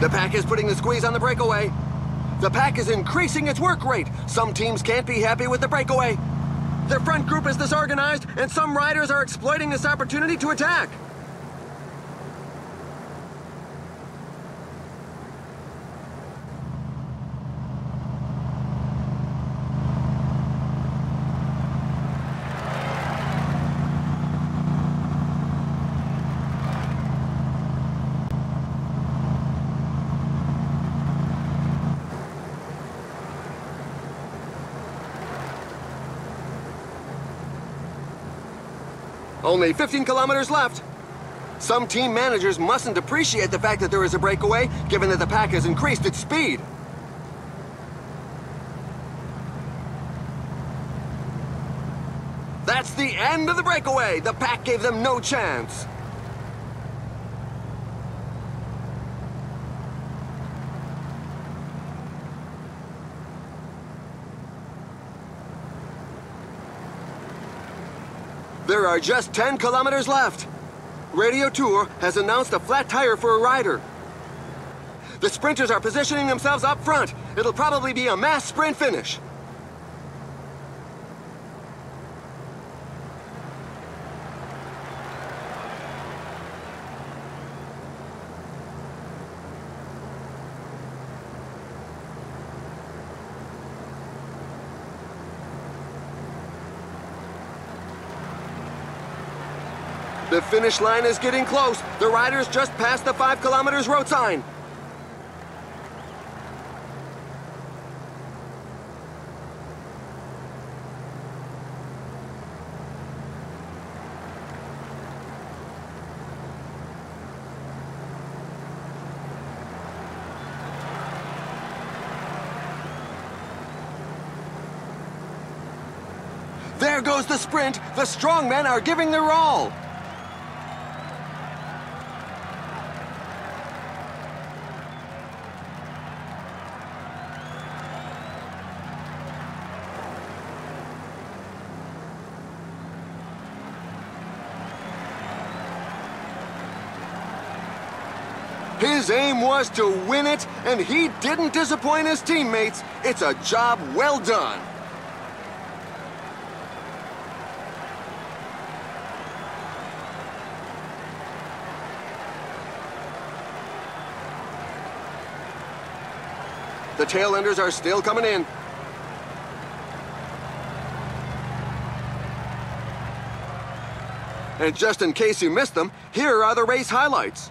The pack is putting the squeeze on the breakaway. The pack is increasing its work rate. Some teams can't be happy with the breakaway. Their front group is disorganized, and some riders are exploiting this opportunity to attack. Only 15 kilometers left. Some team managers mustn't appreciate the fact that there is a breakaway, given that the pack has increased its speed. That's the end of the breakaway. The pack gave them no chance. There are just 10 kilometers left. Radio Tour has announced a flat tire for a rider. The sprinters are positioning themselves up front. It'll probably be a mass sprint finish. The finish line is getting close. The riders just passed the five kilometers road sign. There goes the sprint. The strong men are giving their all. His aim was to win it, and he didn't disappoint his teammates. It's a job well done. The tail enders are still coming in. And just in case you missed them, here are the race highlights.